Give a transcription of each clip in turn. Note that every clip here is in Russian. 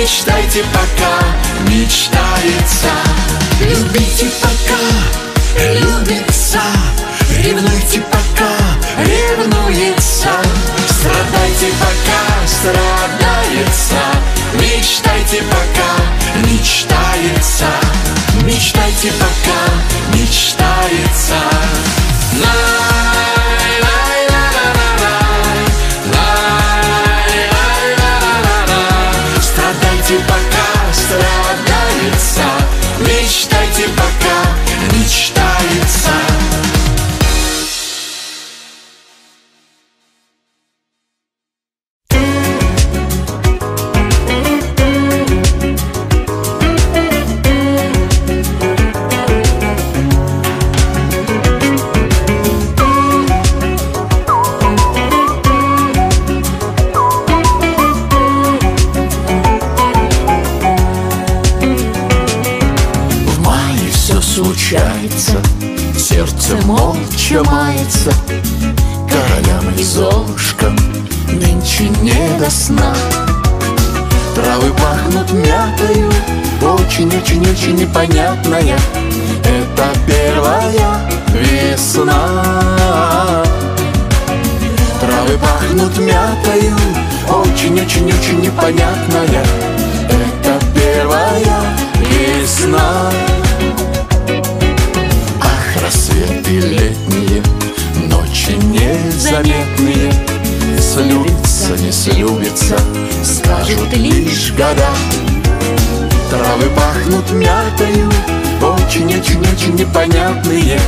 Мечтайте пока мечтается. Любите пока любится. Ревнуйте пока ревнуется. Страдайте пока страдается. Мечтайте пока мечтается. Мечтайте пока мечтается Очень-очень-очень непонятная Это первая весна. Ах, рассветы летние Ночи незаметные. Слюбится, не слюбится Скажут лишь года. Травы пахнут мятою Очень-очень-очень непонятные.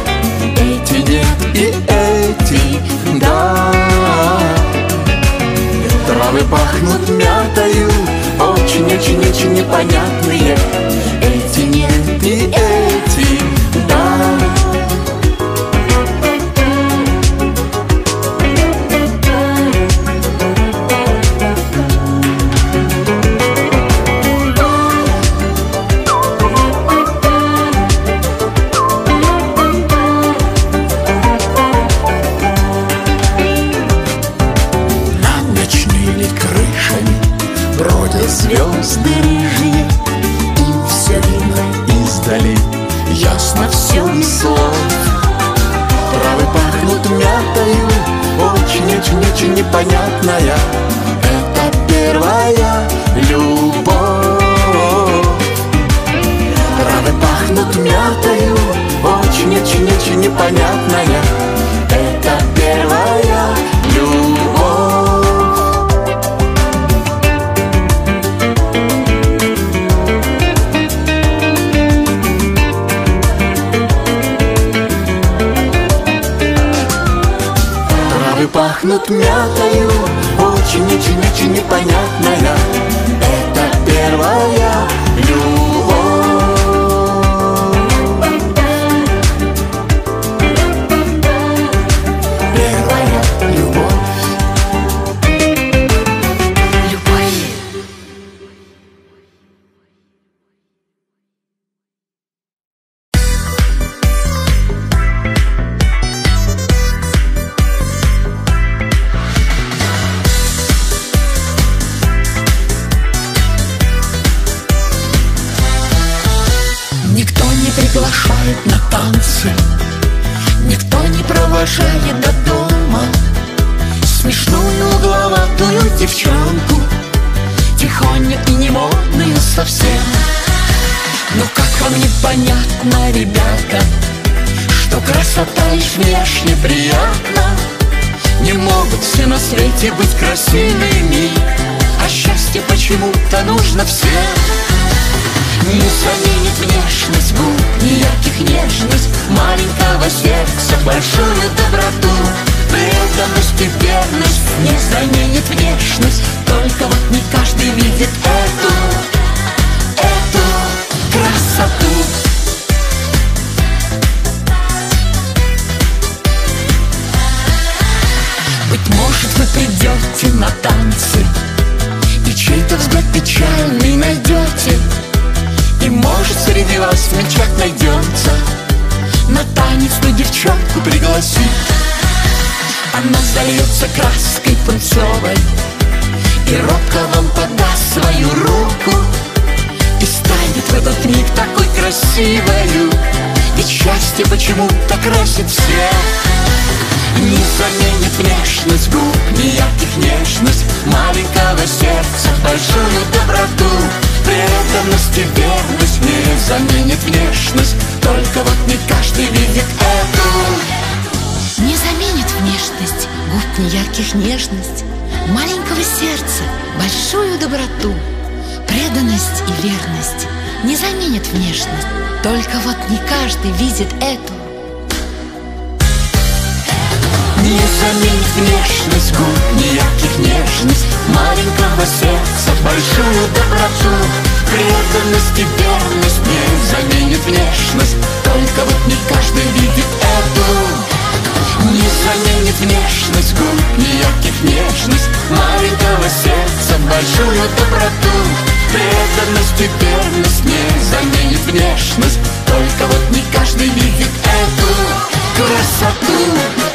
Эти нет и эти да Травы пахнут мятою. Очень-очень-очень непонятные звезды рыжие Им все видно издали. Ясно все без слов Травы пахнут мятою Очень-очень-очень непонятная. Это первая любовь. Травы пахнут мятою Очень-очень-очень непонятная тут мятою Очень-очень-очень непонятная. красивою. Ведь счастье почему-то красит всех. Не заменит внешность губ, неярких нежность Маленького сердца, большую доброту. Преданность и верность не заменит внешность Только вот не каждый видит эту. Не заменит внешность губ, неярких нежность Маленького сердца, большую доброту. Преданность и верность не заменит внешность. Только вот не каждый видит эту. Не заменит внешность губ, неярких нежность, Маленького сердца, большую доброту, Преданность и верность не заменит внешность, Только вот не каждый видит эту. Не заменит внешность губ, неярких нежность, Маленького сердца, большую доброту, Преданность и верность не заменит внешность. Только вот не каждый видит эту красоту.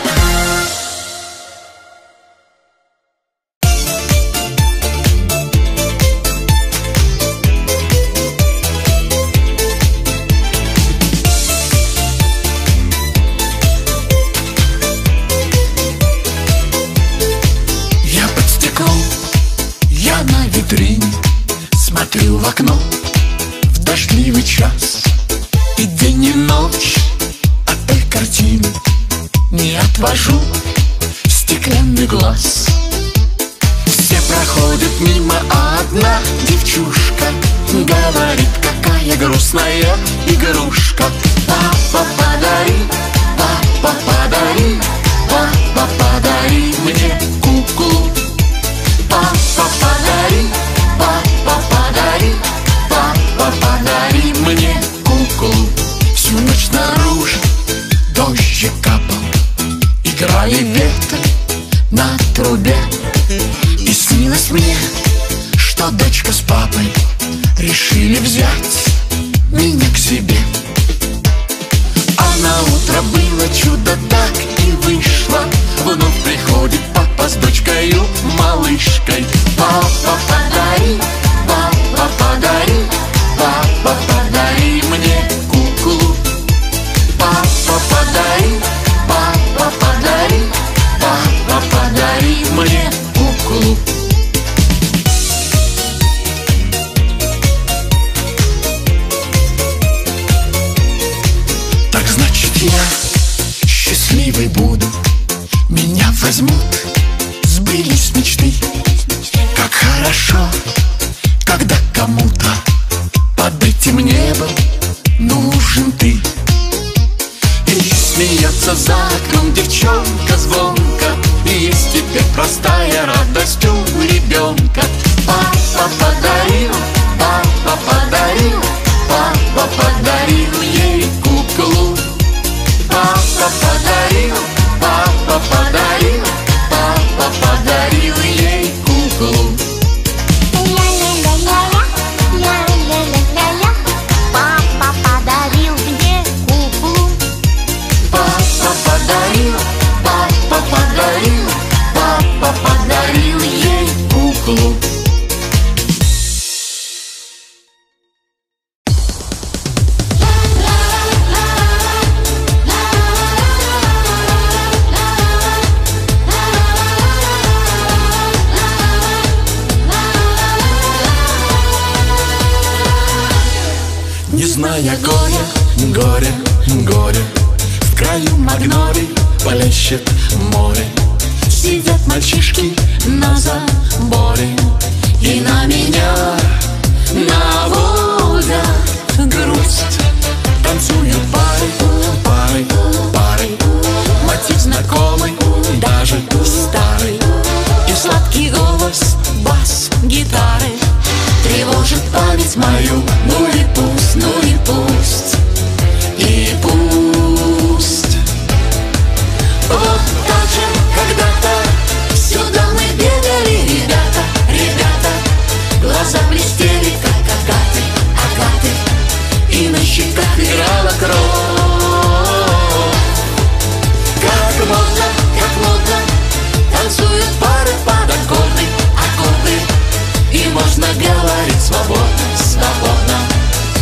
Свободно, свободно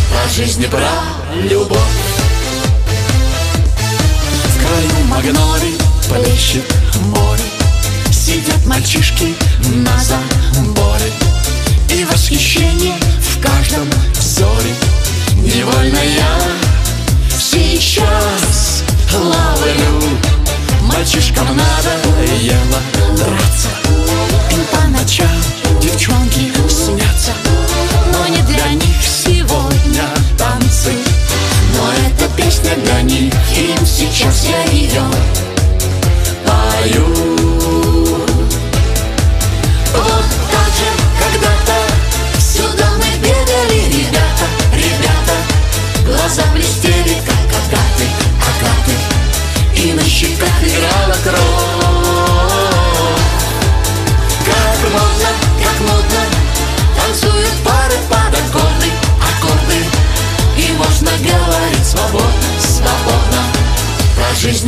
Про жизнь и про любовь. В краю магнолий плещет море. Сидят мальчишки на заборе. И восхищение в каждом взоре. Невольно я сейчас ловлю Мальчишкам надо ело драться. И по ночам девчонки снятся Но не для них сегодня танцы. Но эта песня для них Им сейчас я ее пою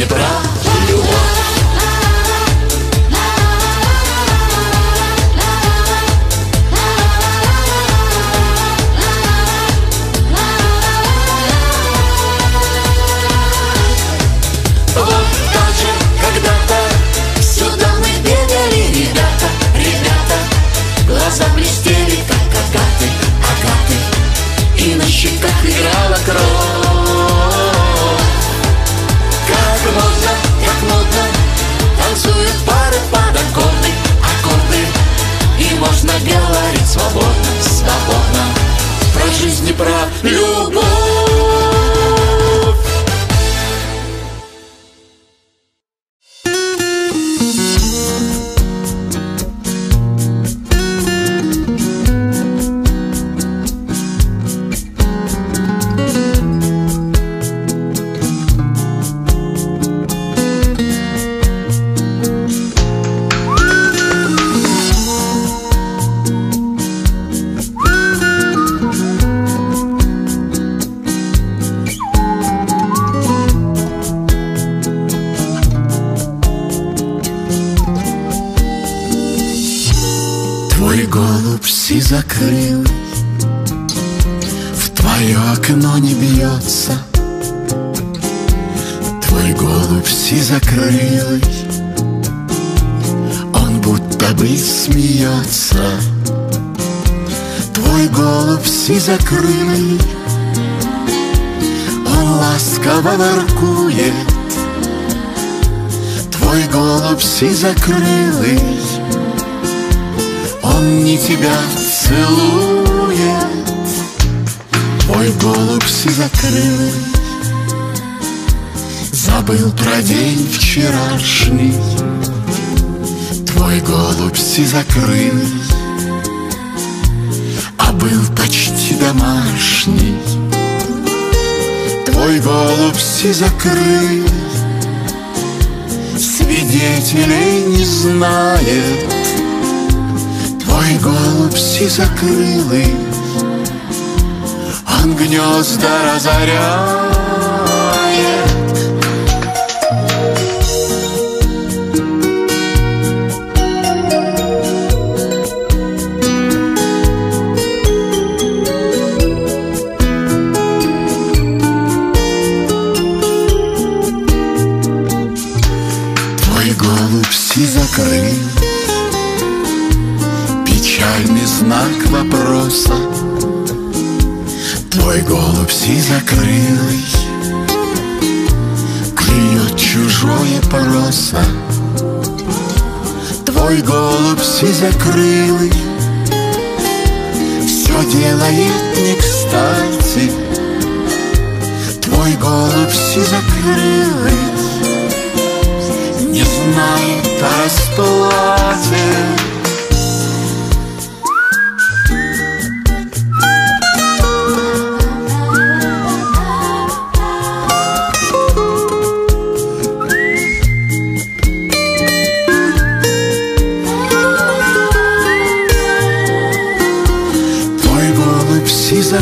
Про жизнь голубь си закрыл. В твое окно не бьется. Твой голубь си закрыл. Он будто бы смеется. Твой голубь си закрыл. Он ласково воркует. Твой голубь си закрылый он не тебя целует. Твой голубь си закрыл Забыл про день вчерашний. Твой голубь си закрыл А был почти домашний. Твой голубь си закрыл Свидетелей не знает Твой голубь си закрылый Он гнезда разоряет паруса Твой голубь сизокрылый Клюет чужое пороса Твой голубь сизокрылый Все делает не кстати. Твой голубь сизокрылый Не знает о расплате.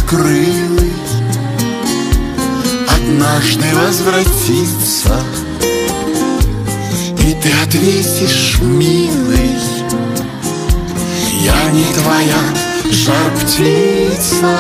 двухкрылый Однажды возвратиться, И ты ответишь, милый Я не твоя жар птица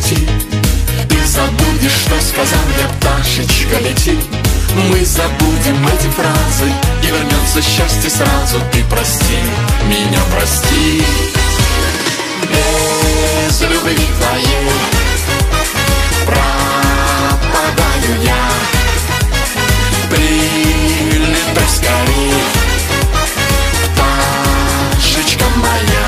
пути. И забудешь, что сказал мне пташечка, лети. Мы забудем эти фразы И вернется счастье сразу. Ты прости, меня прости. Без любви твоей Пропадаю я. Прилетай скорее Пташечка моя.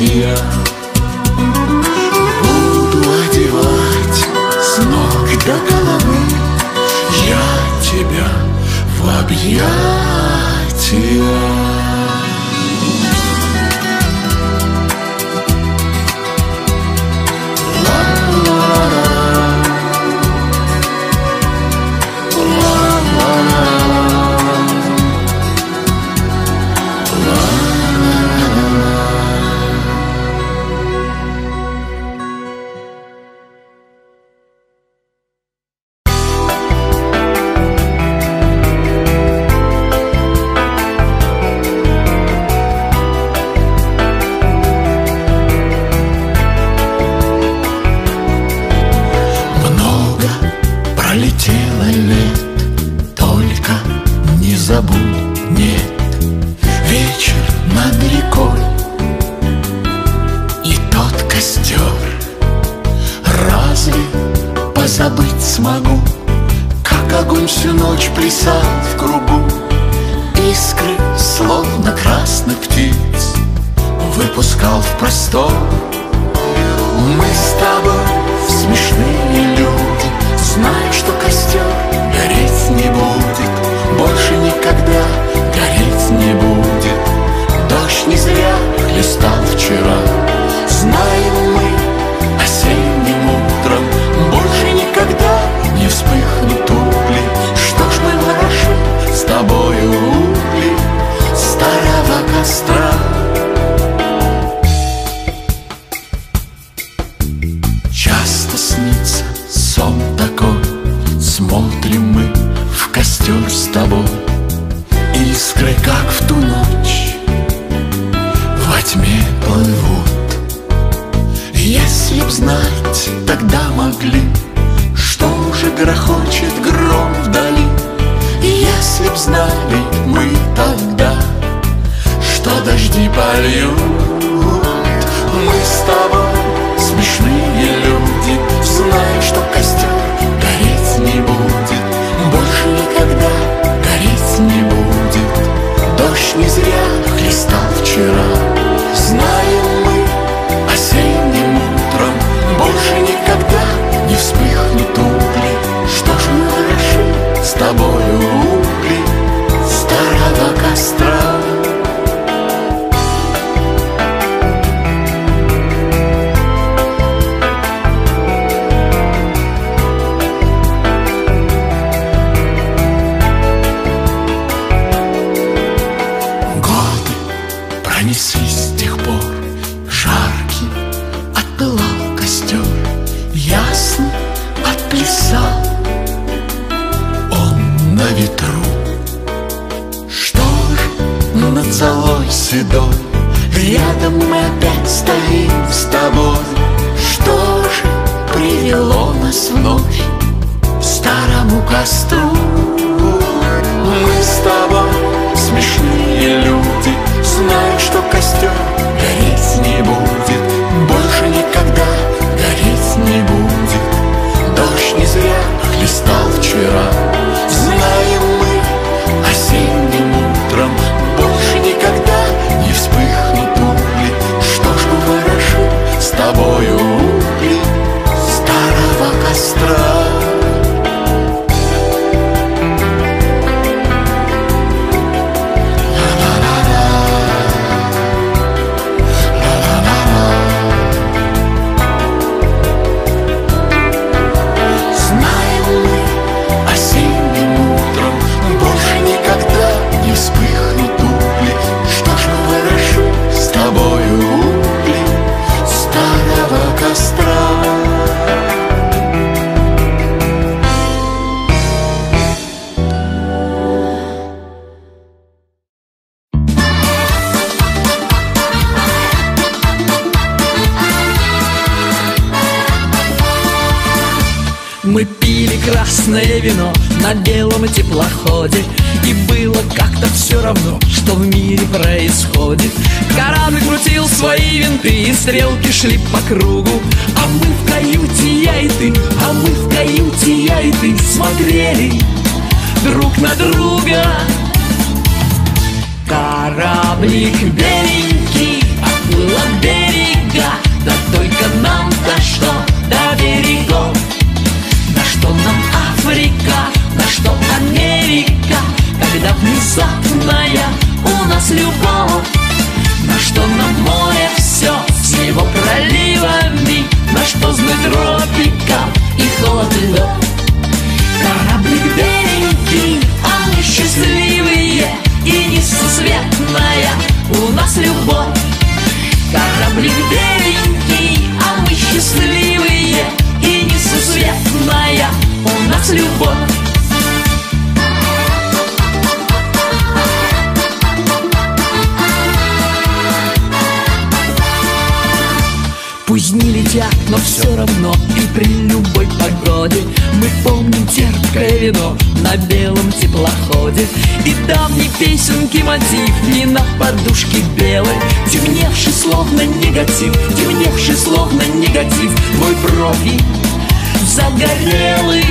here. Стрелки шли по кругу. А мы в каюте, я и ты, а мы в каюте, я и ты Смотрели друг на друга. Кораблик беленький отплыл от берега Да только нам-то что до берегов? На что нам Африка, на что Америка, когда внезапная у нас любовь? Проливами, на что знать тропика и холод и лед? Кораблик беленький, а мы счастливые и несусветная у нас любовь. Кораблик беленький, а мы счастливые и несусветная у нас любовь. Летят, но все равно И при любой погоде Мы помним терпкое вино На белом теплоходе. И давней песенки мотив Не на подушке белой. Темневший словно негатив Темневший словно негатив. Твой профиль загорелый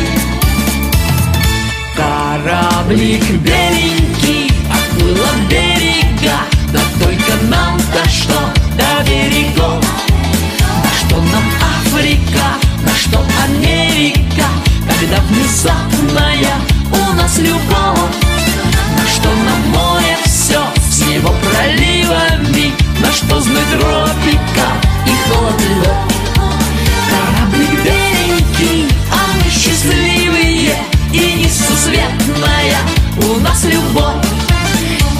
Кораблик беленький Отплыл от берега Да только нам-то что до берегов когда внезапная у нас любовь? На что нам море все с его проливами, на что знать тропика и холод лед? Кораблик беленький, а мы счастливые и несусветная у нас любовь.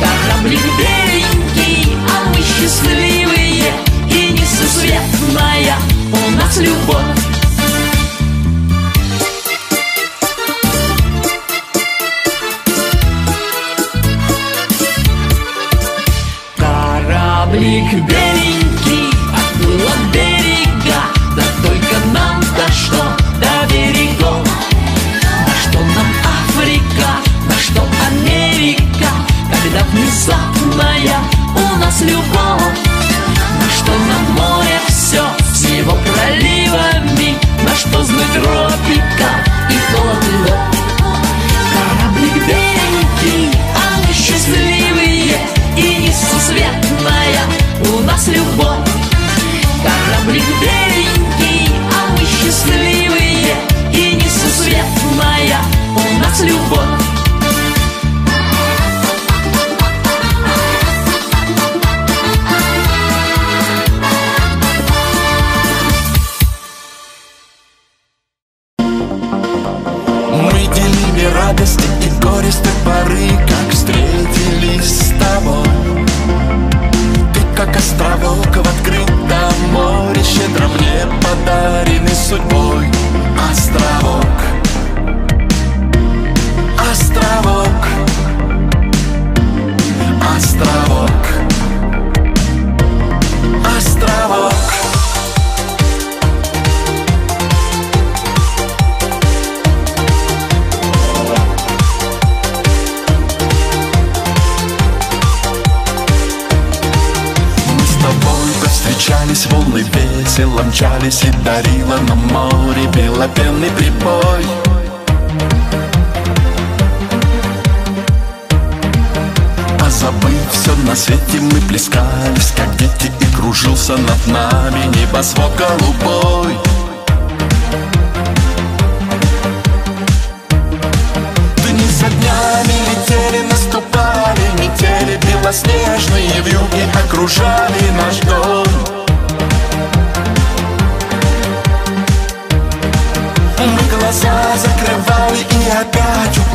Кораблик беленький, а мы счастливые и несусветная у нас любовь. Кораблик беленький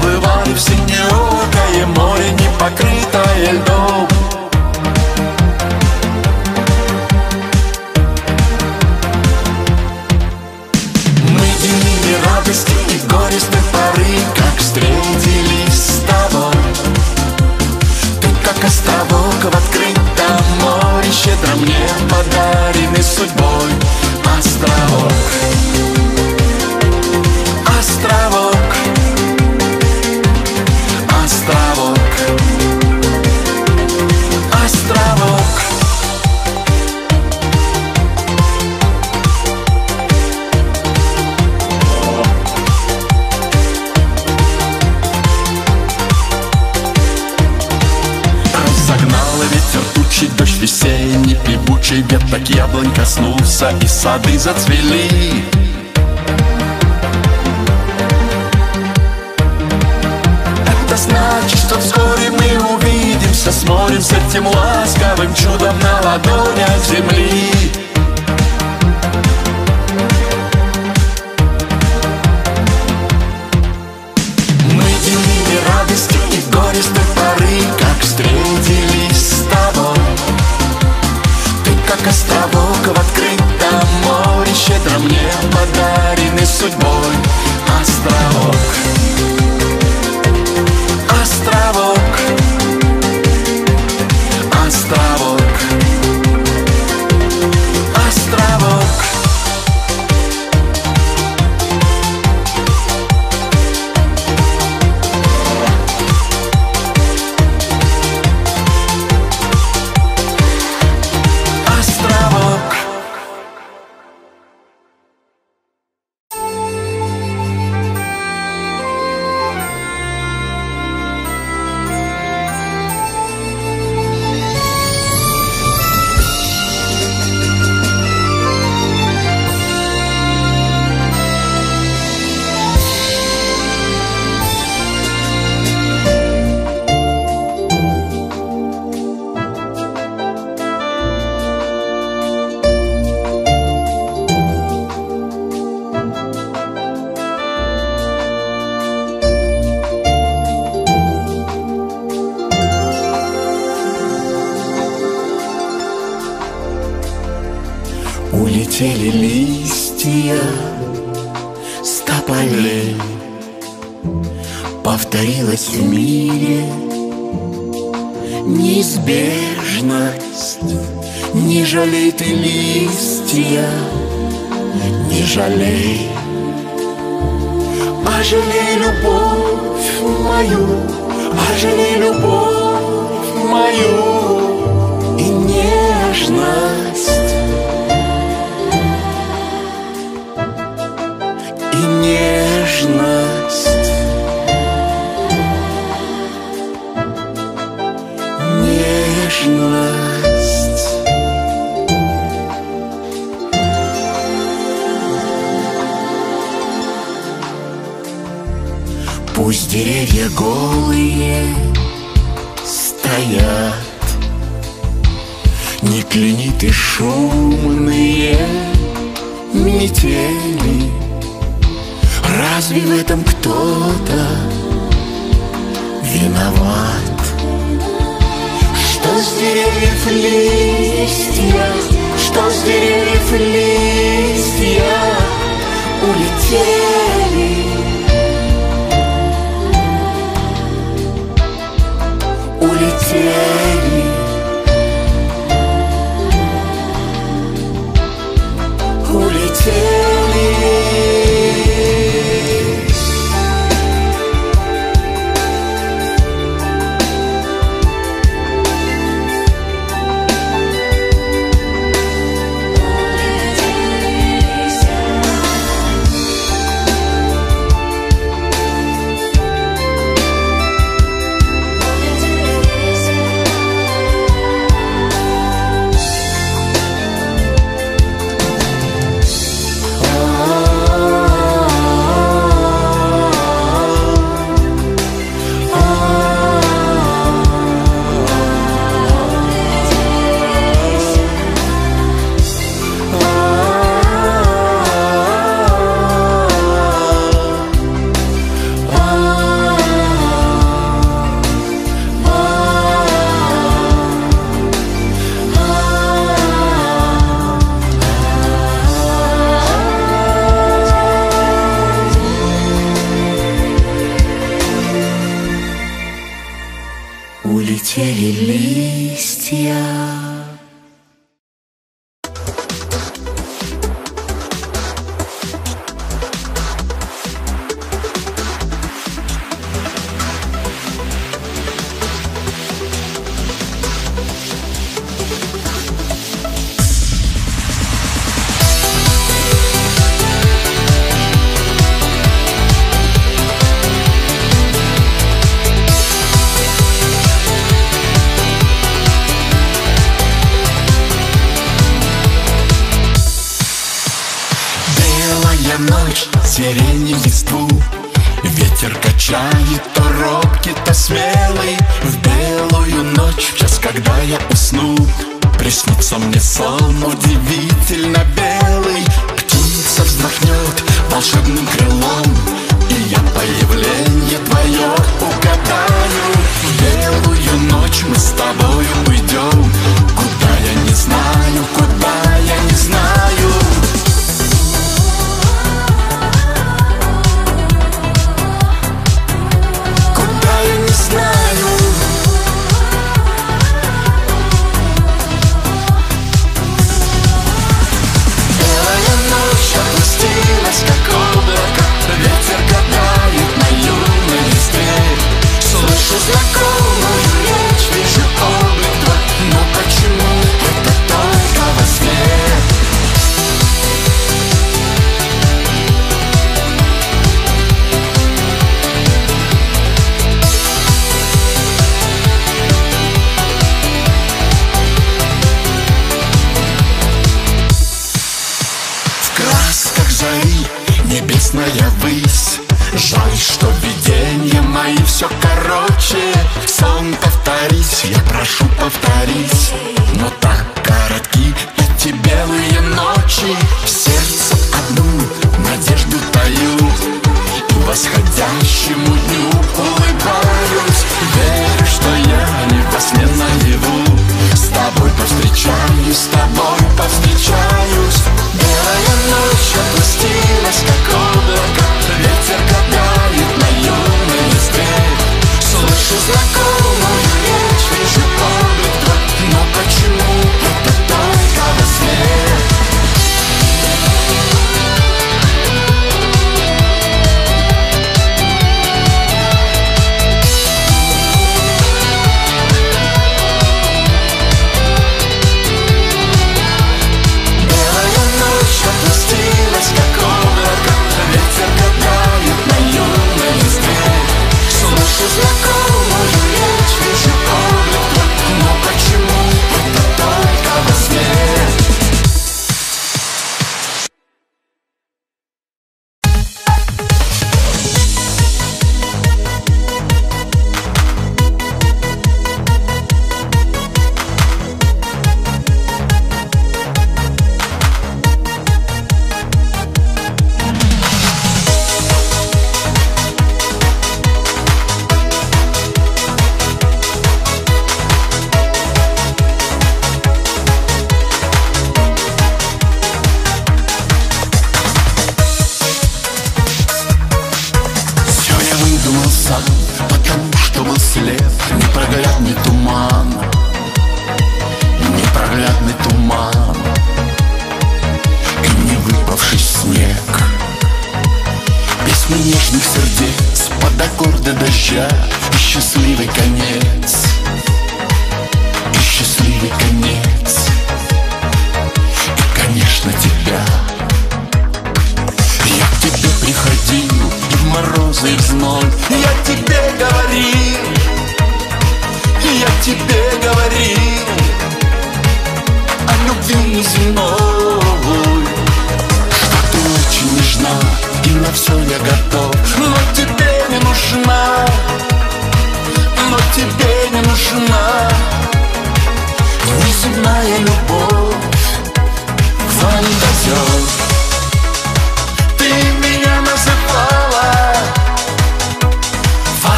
уплывали в синеокое море, не покрытое льдом. Мы делили радости и горестной поры, как встретились с тобой. Ты как островок в открытом море, щедро мне подаренный судьбой. Островок яблонь коснулся И сады зацвели. Это значит, что вскоре мы увидимся с С этим ласковым чудом на ладонях земли Улетели листья с тополей Повторилась в мире неизбежность. Не жалей ты листья, не жалей. Пожалей любовь мою, пожалей любовь мою. И нежность нежность.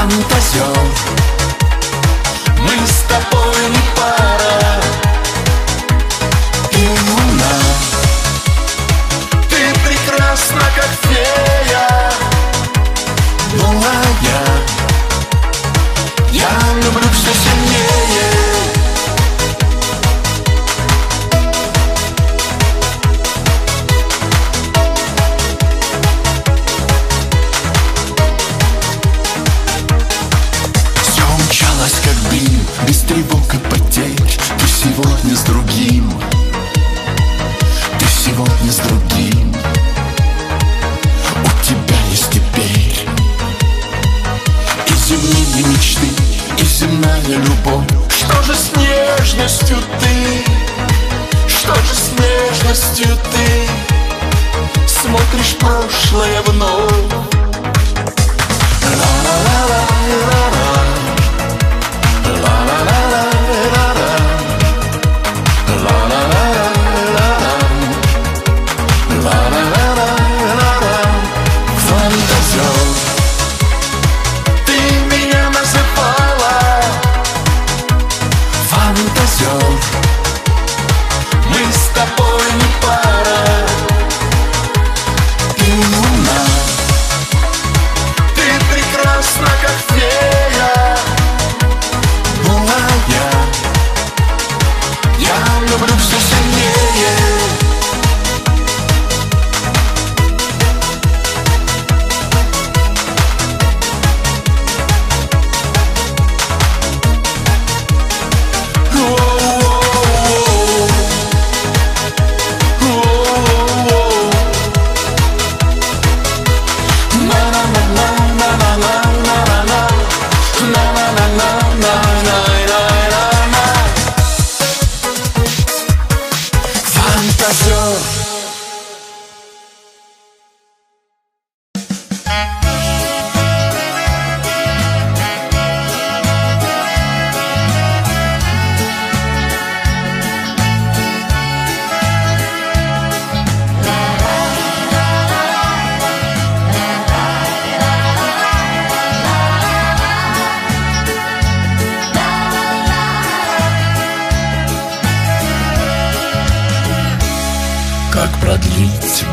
Люблю все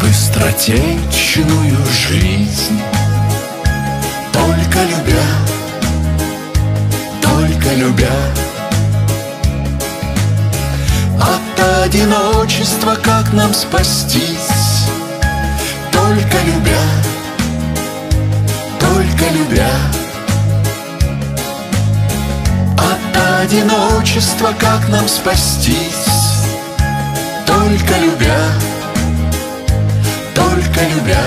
быстротечную жизнь Только любя, только любя. От одиночества как нам спастись? Только любя, только любя. От одиночества как нам спастись? Только любя только любя.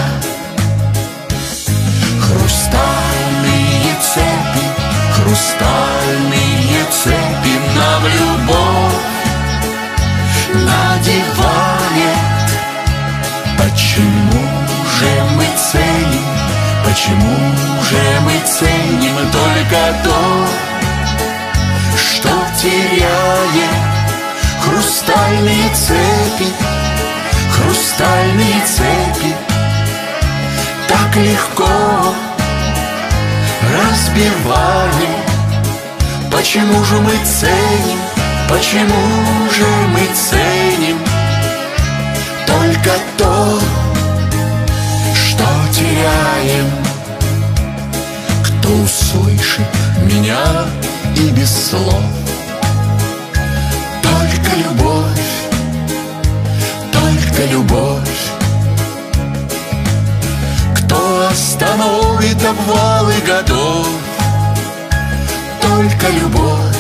Хрустальные цепи, хрустальные цепи Нам любовь надевает Почему же мы ценим, почему же мы ценим Только то, что теряет хрустальные цепи хрустальные цепи Так легко разбивали. Почему же мы ценим, почему же мы ценим Только то, что теряем? Кто услышит меня и без слов? Только любовь только любовь. Кто остановит обвалы годов? Только любовь,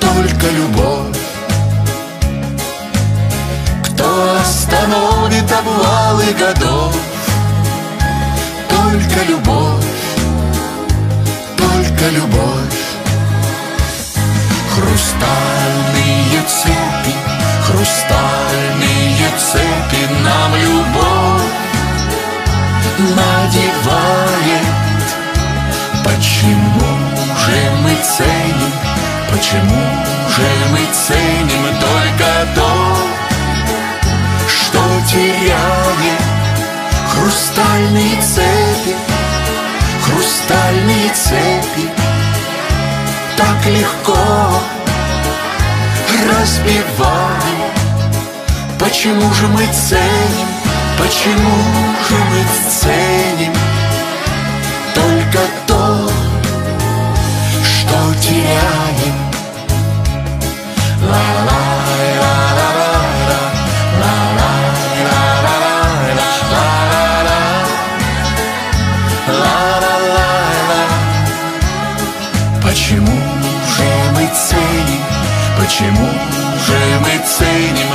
только любовь. Кто остановит обвалы годов? Только любовь, только любовь. Хрустальные Цепи нам любовь надевает. Почему же мы ценим, почему же мы ценим только то, что теряет хрустальные цепи, хрустальные цепи? Так легко разбивали Почему же мы ценим, почему же мы ценим Только то, что теряем? Почему же мы ценим, почему же мы ценим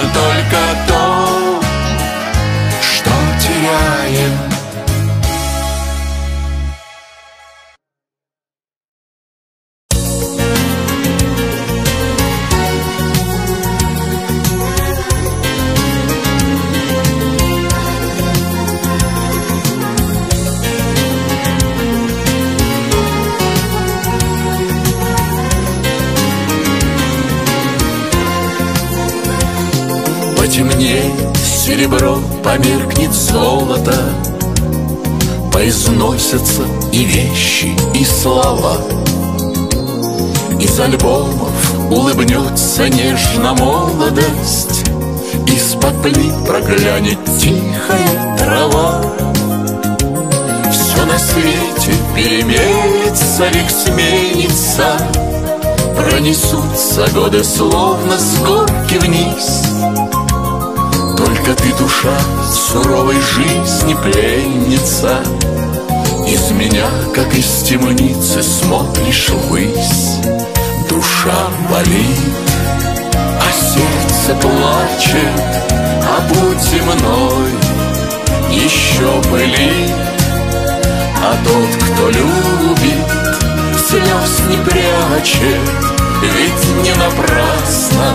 золото Поизносятся и вещи, и слова. Из альбомов улыбнется нежно молодость Из-под плит проглянет тихая трава. Все на свете переменится, век сменится Пронесутся годы словно с горки вниз только ты, душа, суровой жизни пленница. Из меня, как из темницы, смотришь ввысь Душа болит, а сердце плачет А путь земной еще пылит А тот, кто любит, слез не прячет Ведь не напрасно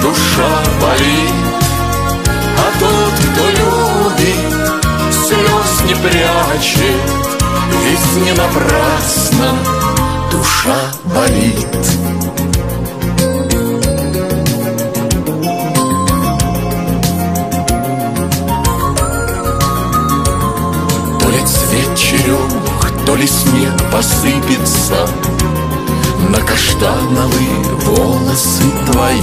душа болит слез не прячет Ведь не напрасно душа болит. То ли цвет черемух, то ли снег посыпется На каштановые волосы твои.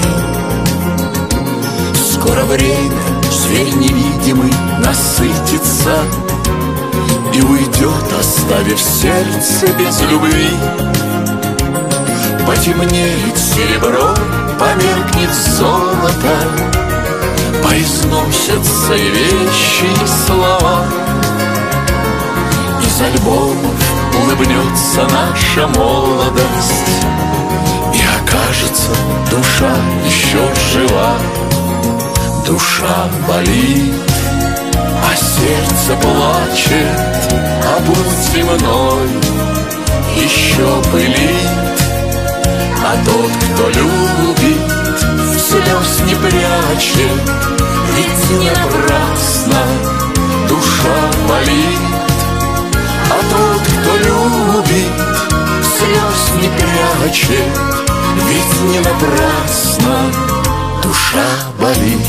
Скоро время, зверь невидимый, насытится И уйдет, оставив сердце без любви. Потемнеет серебро, померкнет золото Поизносятся и вещи, и слова. Из альбомов улыбнется наша молодость И окажется душа еще жива Душа болит, а сердце плачет, А путь земной еще пылит. А тот, кто любит, слез не прячет, Ведь напрасно душа болит. А тот, кто любит, слез не прячет, Ведь не напрасно душа болит.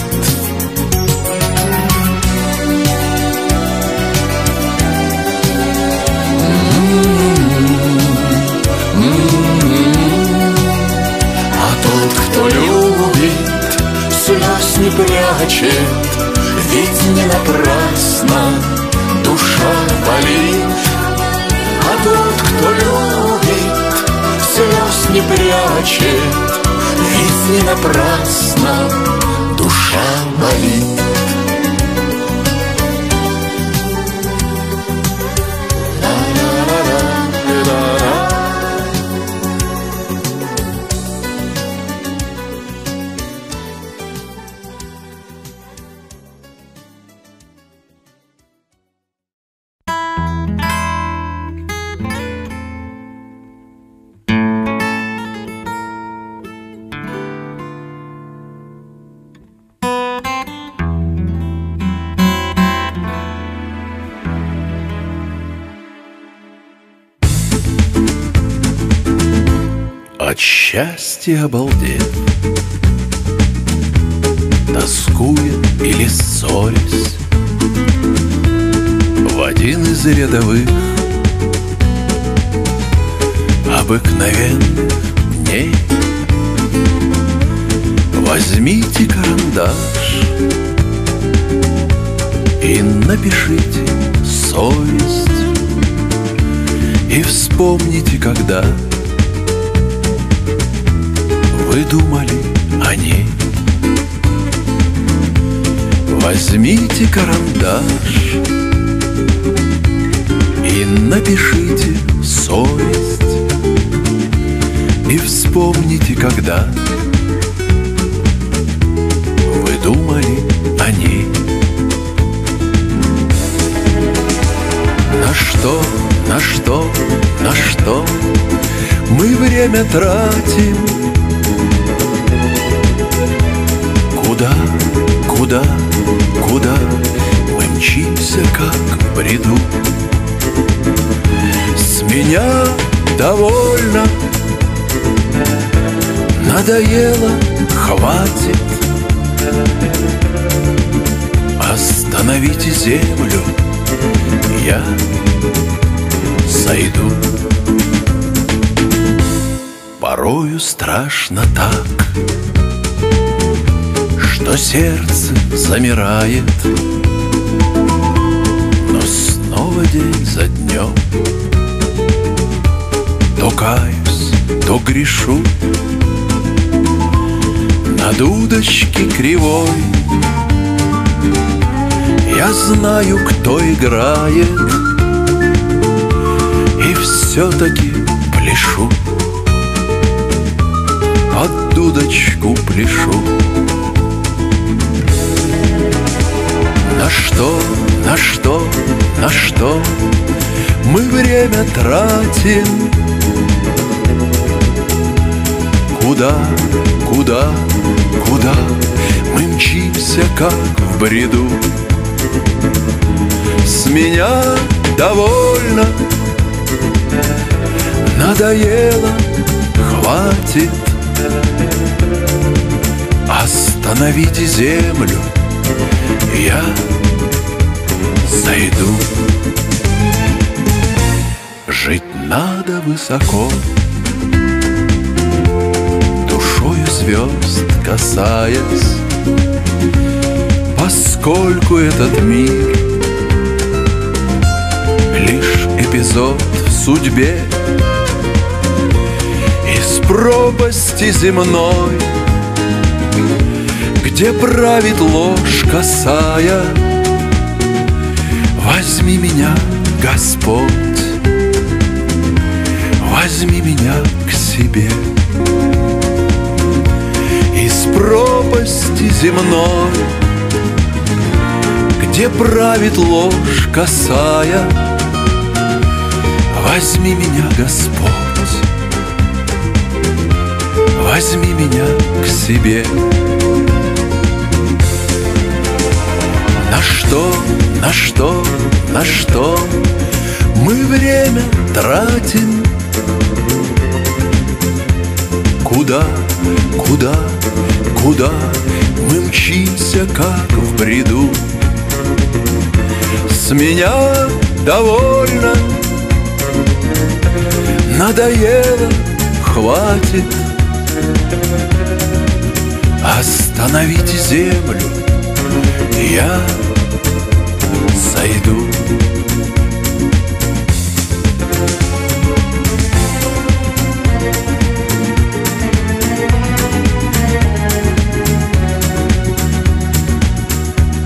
А тот, кто любит, слез не прячет, Ведь не напрасно душа болит. А тот, кто любит, слез не прячет, Ведь не напрасно душа болит. От счастья обалдев Тоскуя или ссорясь. В один из рядовых Обыкновенных дней. Возьмите карандаш И напишите совесть. И вспомните, когда вы думали о ней Возьмите карандаш И напишите совесть. И вспомните, когда Вы думали о ней На что, на что, на что Мы время тратим Куда, куда, куда? Мы мчимся, как бреду. С меня довольно. Надоело, хватит. Остановите землю. Я сойду. Порою страшно так Что сердце замирает. Но снова день за днем. То каюсь, то грешу. Над удочки кривой. Я знаю, кто играет. И все-таки пляшу. Под дудочку пляшу На что, на что, на что Мы время тратим? Куда, куда, куда Мы мчимся, как в бреду? С меня довольно. Надоело, хватит. Остановите землю. Я зайду Жить надо высоко. Звезд касаясь. Поскольку этот мир Лишь эпизод в судьбе. Из пропасти земной Где правит ложь касая Возьми меня, Господь. Возьми меня к себе. Из пропасти земной, Где правит ложь касая, Возьми меня, Господь, возьми меня к себе. Что, на что, на что мы время тратим? Куда, куда, куда мы мчимся, как в бреду? С меня довольно, надоело, хватит. Остановите землю, я сойду.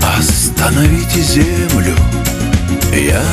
Остановите землю, я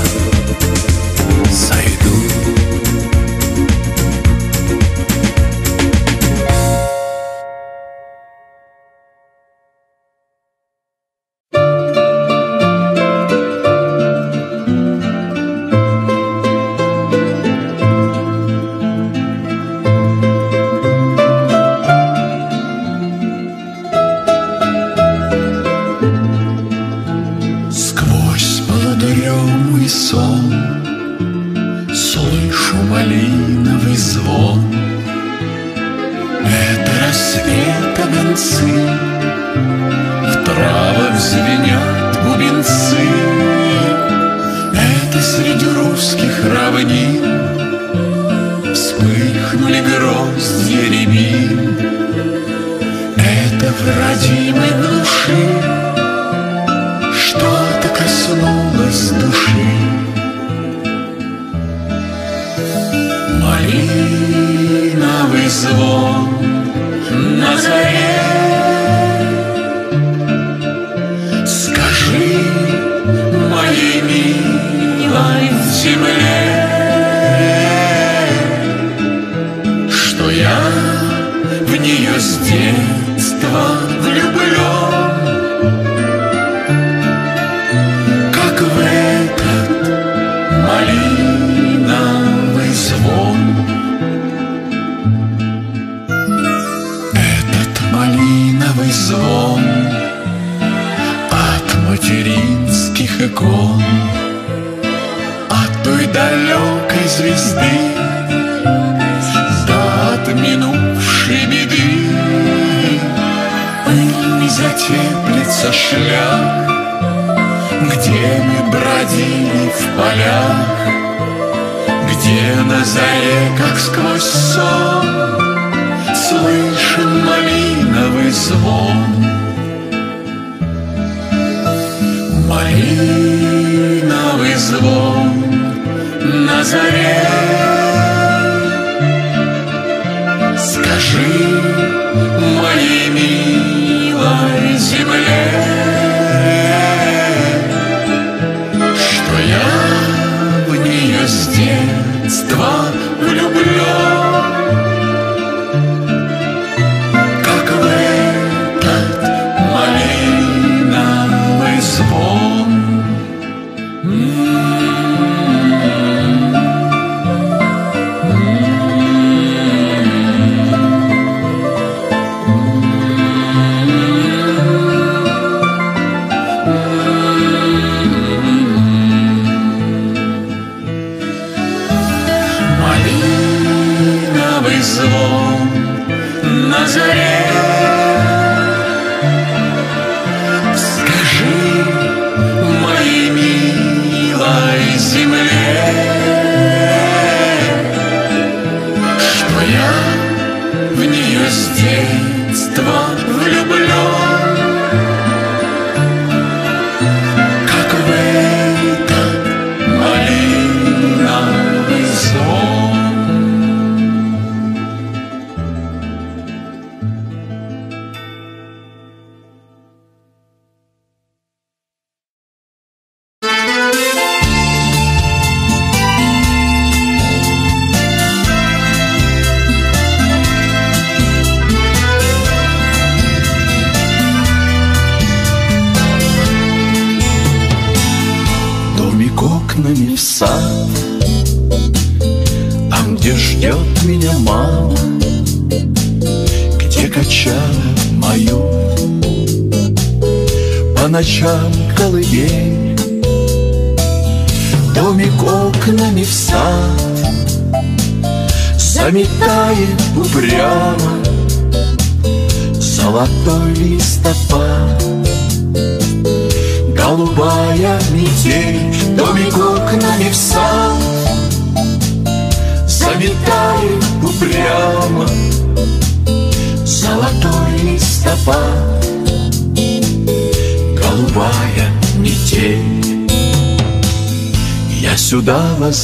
Poligny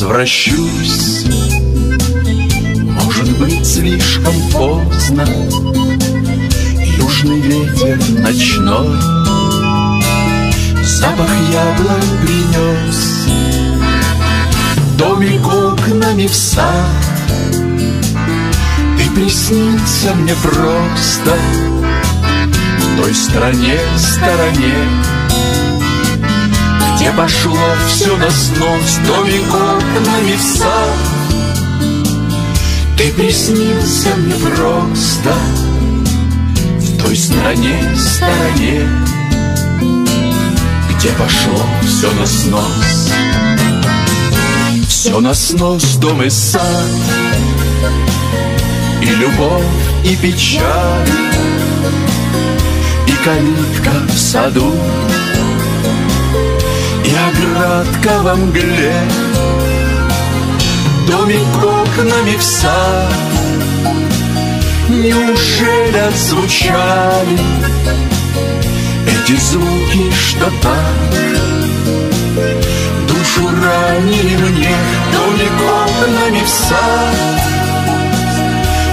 возвращусь. Может быть, слишком поздно. Южный ветер ночной. Запах яблок принес. Домик окнами в сад. Ты приснился мне просто. В той стране, стороне Где пошло все на снос Домик окнами в сад Ты приснился мне просто В той стране, стороне где пошло все на снос. Все на снос, дом и сад И любовь, и печаль И калитка в саду И оградка во мгле. Домик окнами в сад. Неужели отзвучали эти звуки, что так? Душу ранили мне. Домик окнами в сад.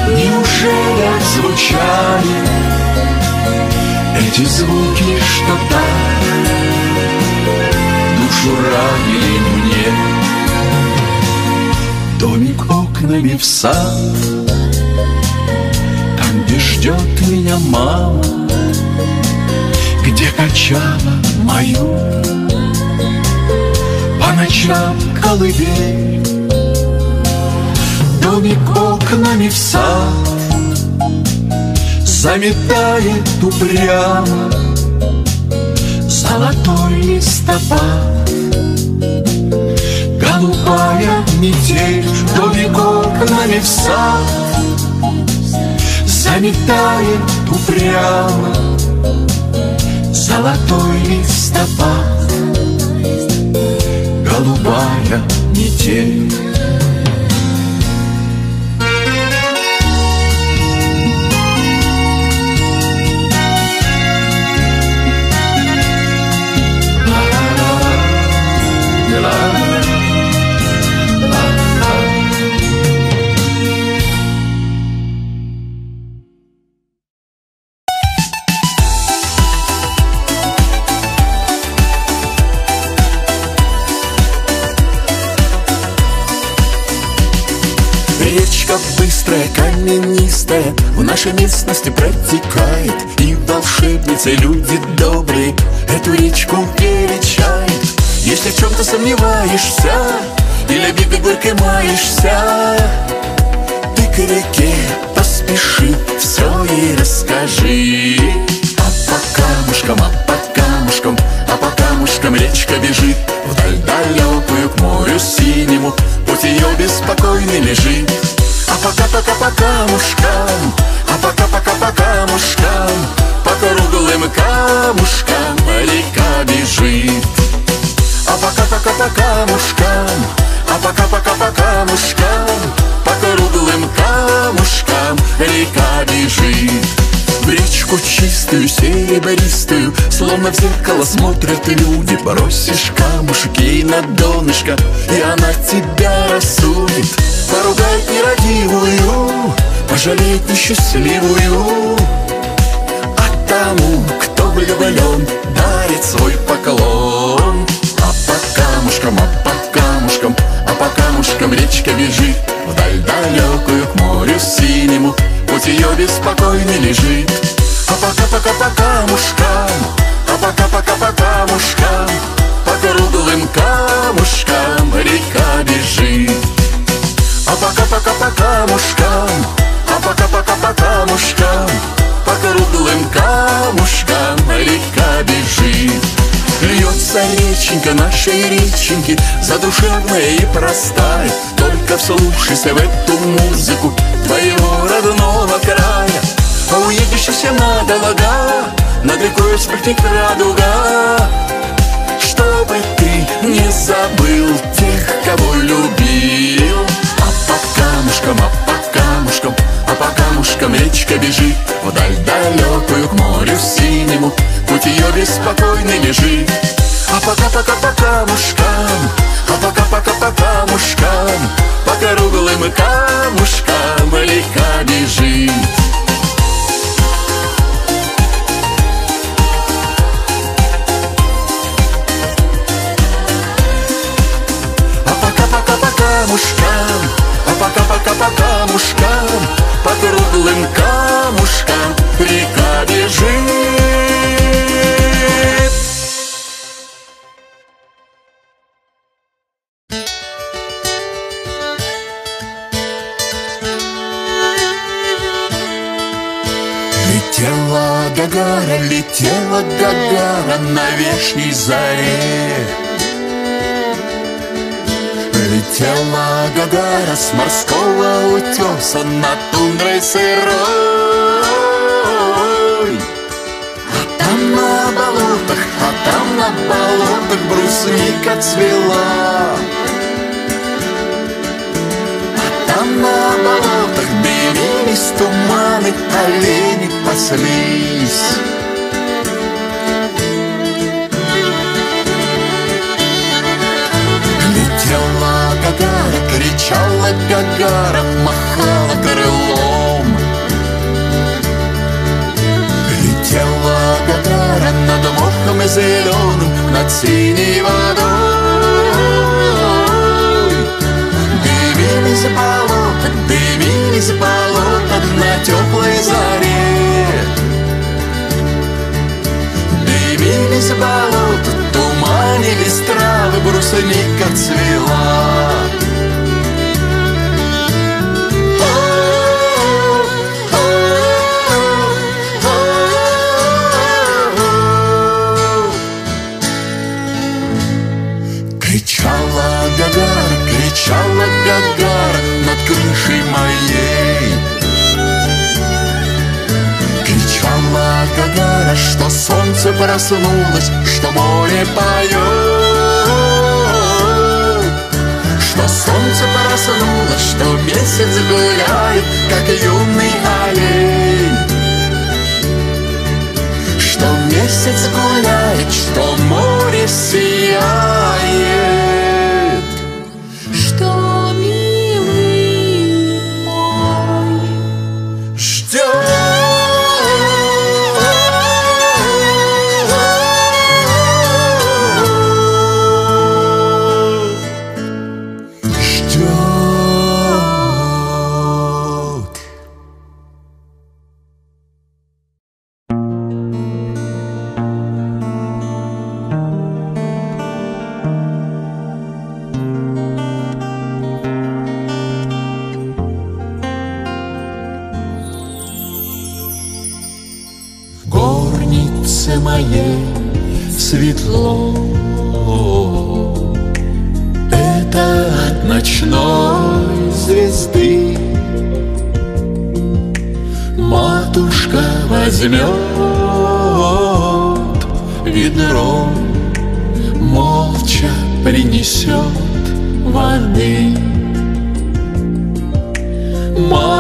Неужели отзвучали Эти звуки, что так Душу ранили мне. Домик окнами в сад. Там, где меня мама. Где качала мою. По ночам колыбель. Домик окнами в сад. Заметает упрямо. Золотой листопад Метель Домик окнами в сад. Заметает упрямо Золотой листопад. Голубая метель нашей местности протекает И волшебницы, люди добрые Эту речку величают Если в чем-то сомневаешься Или бегать горькой маешься Ты к реке поспеши Все ей расскажи. А по камушкам, а по камушкам А по камушкам речка бежит. Вдаль далекую к морю синему Путь ее беспокойный лежит. А пока-пока по камушкам А пока-пока по камушкам По круглым камушкам река бежит. А пока-пока по камушкам А пока-пока по камушкам По круглым камушкам река бежит. В речку чистую, серебристую Словно в зеркало смотрят люди. Бросишь камушек ей на донышко И она тебя рассудит. Поругает нерадивую Пожалеет несчастливую. А тому, кто влюблен Дарит свой поклон. А по камушкам, а по камушкам А по камушкам речка бежит. Вдаль далекую к морю синему Путь ее беспокойный лежит. А пока-пока по камушкам А пока-пока по камушкам По круглым камушкам река бежит. А пока-пока по камушкам А пока-пока по камушкам По круглым камушкам река бежит. Льется реченька нашей реченьки Задушевная и простая. Только вслушайся в эту музыку Твоего родного края. А уедешь совсем надолго Над рекой вспыхнет радуга. Чтобы ты не забыл тех, кого любил. А по камушкам, а по А по камушкам речка бежит Вдаль далекую к морю синему. Путь ее беспокойный лежит А пока-пока по камушкам А пока-пока по камушкам По круглым камушкам река бежит А пока-пока по камушкам А пока-пока по камушкам По круглым камушкам река бежит. Летела Гагара, летела Гагара на вешней заре Летела Гагара с морского утеса над тундрой сырой. А там на болотах, а там на болотах брусника цвела. А там на болотах белились туманы, олени паслись вода Кричала Гагара, махала крылом. Летела Гагара над мохом зеленым Над синей водой. Дымились болота, дымились болота На теплой заре. Дымились болота, Поранились травы, брусника цвела. Гагара, что солнце проснулось, что море поет. Что солнце проснулось, что месяц гуляет, как юный олень. Что месяц гуляет, что море сияет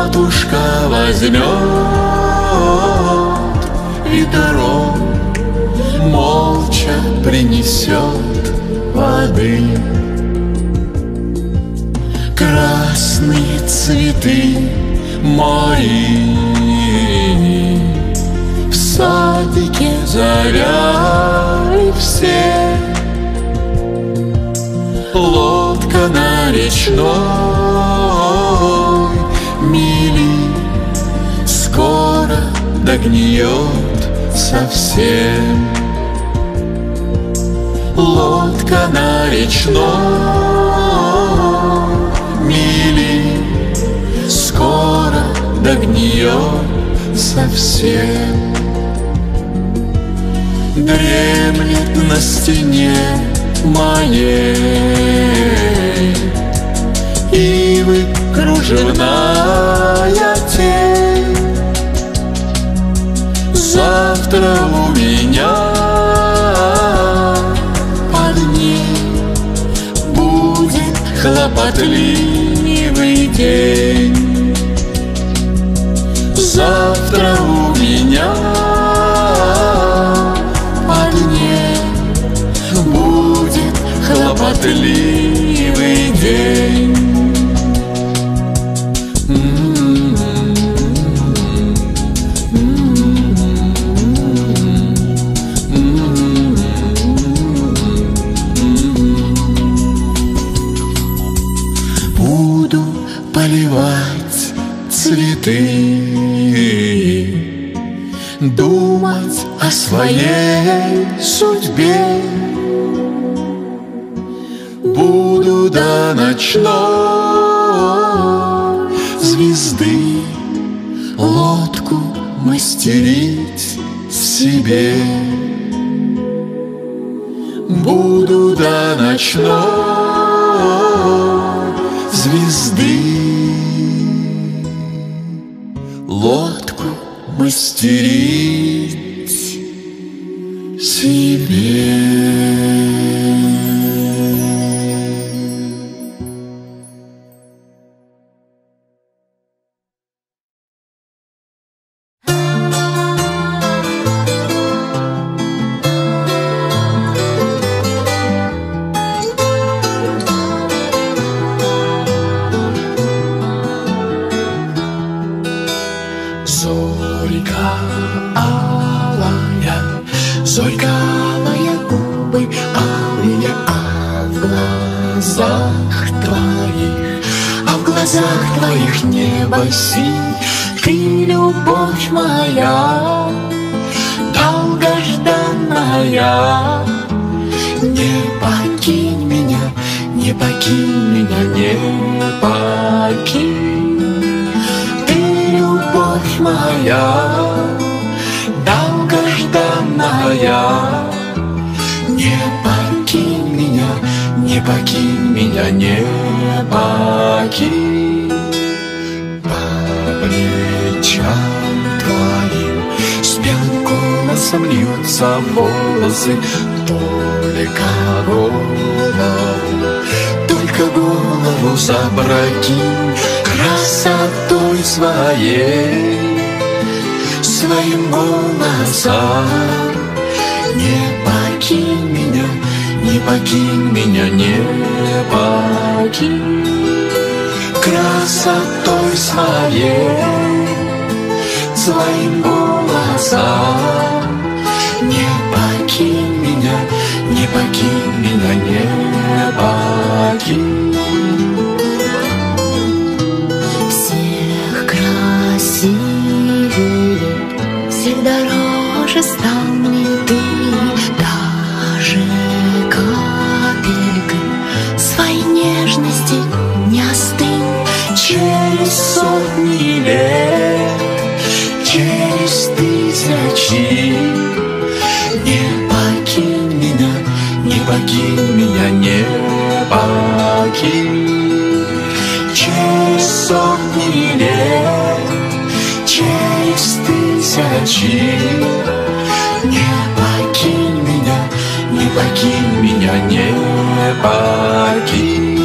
Матушка возьмет ведро Молча принесет воды. Красные цветы мои В садике завяли все. Лодка на речной догниет совсем. Лодка на речной мили Скоро догниет совсем. Дремлет на стене моей Ивы кружевная Завтра у меня. Под ней Будет хлопотливый день. Завтра у меня. Под ней Будет хлопотливый своей судьбе. Буду до ночной звезды Лодку мастерить себе. Буду до ночной звезды Лодку мастерить моя, долгожданная Не покинь меня, не покинь меня, не покинь. По плечам твоим с белым голосом льются волосы Только голову, только голову забракинь Красотой своей, своим голосом. Не покинь меня, не покинь меня, не покинь Красотой своей, своим голосом. Не покинь меня, не покинь меня, не покинь дороже стал мне ты, даже капелькой. Своей нежности не остынь. Через сотни лет, через тысячи. Не покинь меня, не покинь меня, не покинь. Через сотни лет, через тысячи не покинь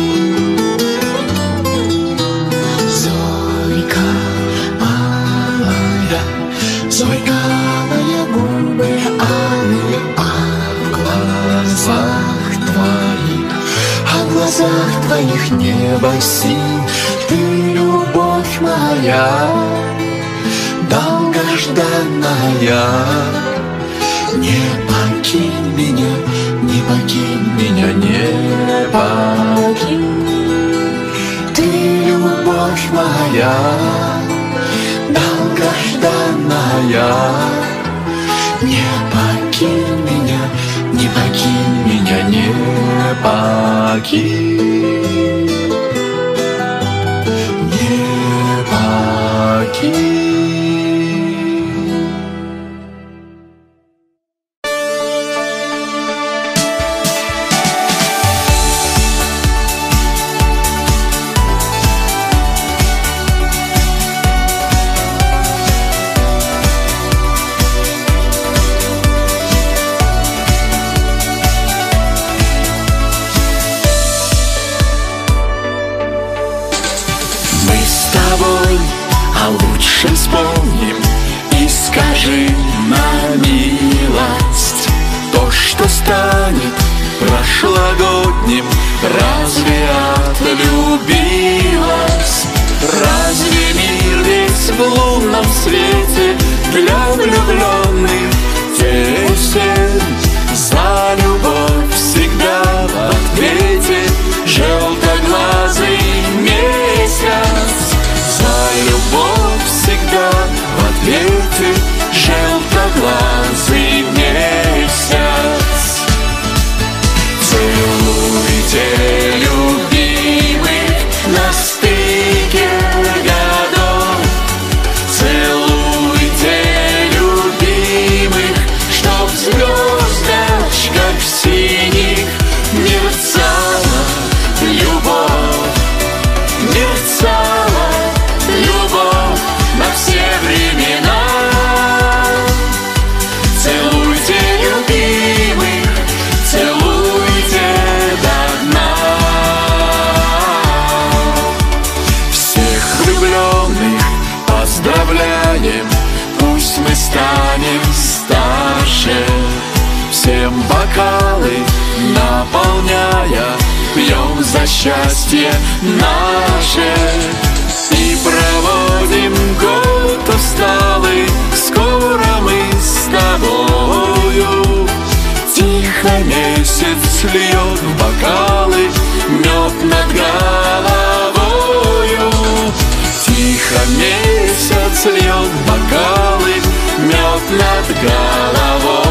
Зойка, Алая, Зойка, алые губы, алые, а в глазах твоих А в глазах твоих небо синь. Ты любовь моя Долгожданная. Не покинь меня, покинь меня, не покинь. Ты любовь моя Долгожданная. Не покинь меня, не покинь меня, не покинь. Не покинь поздравляем, пусть мы станем старше. Всем бокалы наполняя, пьем за счастье наше. И проводим год усталый, скоро мы с тобою Тихо месяц льет в бокал только месяц льет бокалы Мед над головой.